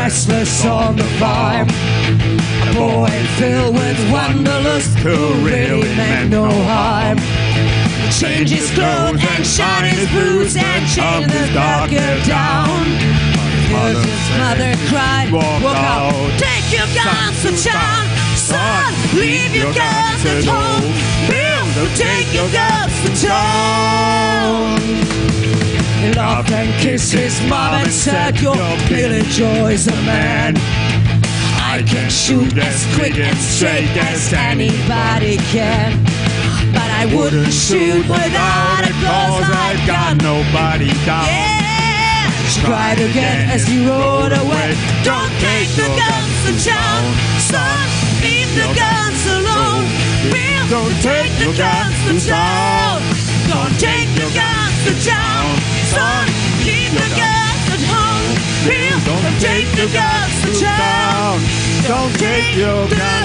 on the farm. A boy filled with wanderlust who really meant no harm. Change his clothes and shine his boots and chain the darker down. Heard his mother cried, Walk walk out, out. take your guns to town. Son, leave your guns at home. Bill, take your guns to town. And kissed his mom and said, Your Billy Joy's a man. I can shoot as quick and straight as anybody can. But I wouldn't shoot without a cause I've got nobody down. yeah! She cried again as he rode away. Don't take the guns to town, son. Leave the guns alone. Bill, Don't take the guns to town. Don't take the guns to town. Don't take your guns